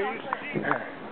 please.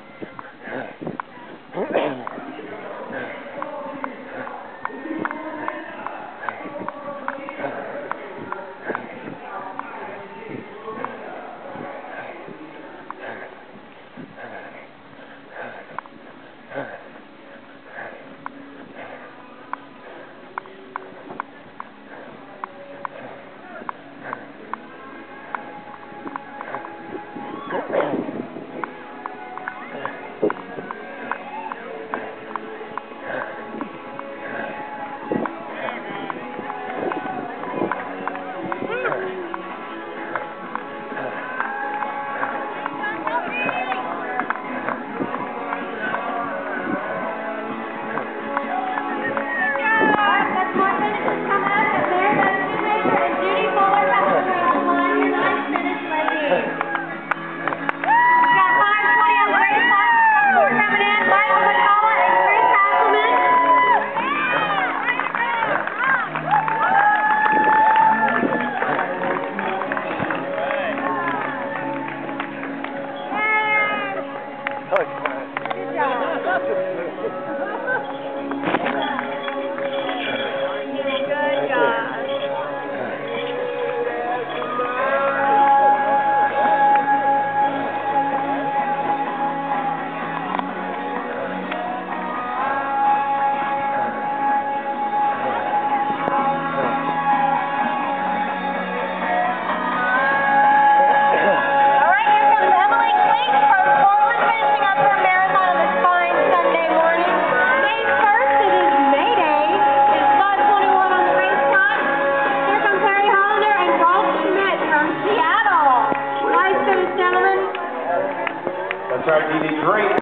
He did great.